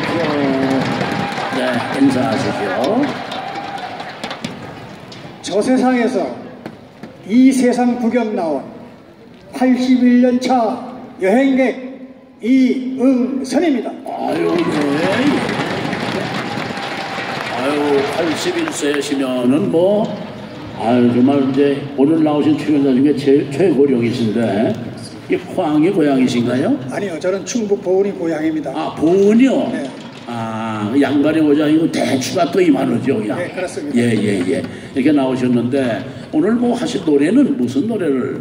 그렇죠. 네, 인사하시죠. 저 세상에서 이 세상 구경 나온 81년 차 여행객 이응선입니다. 아유, 예. 아유, 81세시면은 뭐, 아유, 정말 이제 오늘 나오신 출연자 중에 제, 최고령이신데, 포항이 고향이신가요? 아니요, 저는 충북 보은이 고향입니다. 아, 보은이요? 네. 아, 그 양반의 고장이고 대추가 또 이만하죠, 그냥. 네, 그렇습니다. 예, 예, 예. 이렇게 나오셨는데, 오늘 뭐 하신 노래는 무슨 노래를,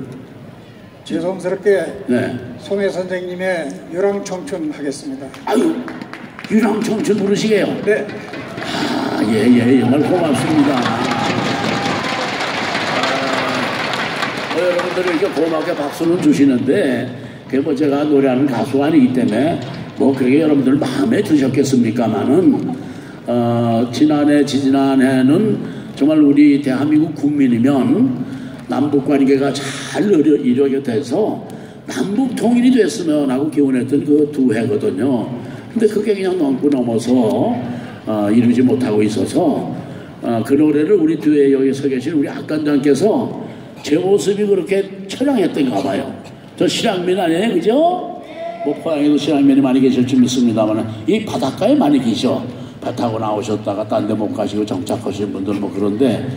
죄송스럽게 네. 송혜 선생님의 유랑청춘 하겠습니다. 아유, 유랑청춘 부르시게요. 네, 아, 예, 예, 정말 고맙습니다. 아, 뭐 여러분들이 이렇게 고맙게 박수는 주시는데, 그게 뭐 제가 노래하는 가수가 아니기 때문에, 뭐 그게 여러분들 마음에 드셨겠습니까마는, 어, 지난해, 지지난해는 정말 우리 대한민국 국민이면 남북 관계가 잘 이루- 이루어져 돼서 남북 통일이 됐으면 하고 기원했던 그 두 해거든요. 근데 그게 그냥 넘고 넘어서 어, 이루지 못하고 있어서 어, 그 노래를 우리 뒤에 여기 서 계신 우리 악관장께서 제 모습이 그렇게 처량했던가 봐요. 저 실향민 아니에요, 그죠? 뭐 포항에도 실향민이 많이 계실 줄 믿습니다만 이 바닷가에 많이 계셔. 배 타고 나오셨다가 딴 데 못 가시고 정착하신 분들 뭐 그런데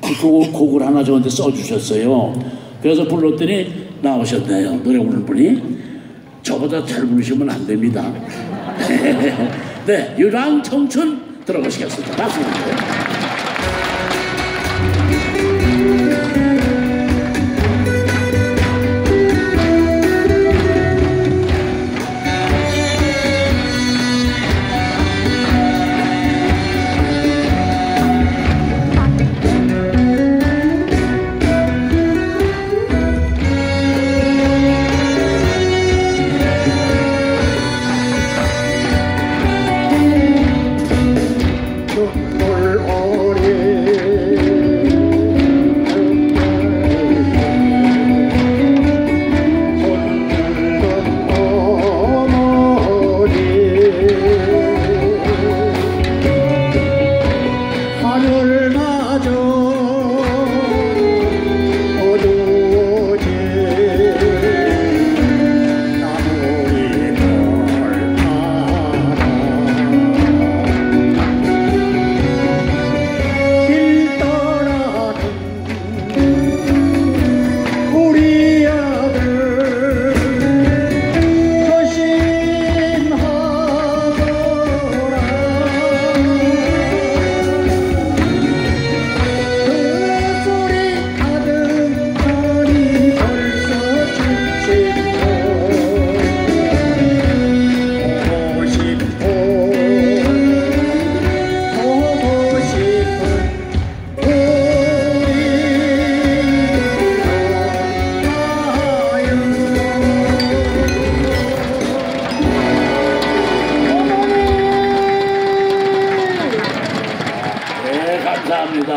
그 곡을 하나 저한테 써주셨어요. 그래서 불렀더니 나오셨네요. 노래 부르는 분이. 저보다 잘 부르시면 안 됩니다. 네, 유랑 청춘 들어보시겠습니다. 박수. 감사합니다.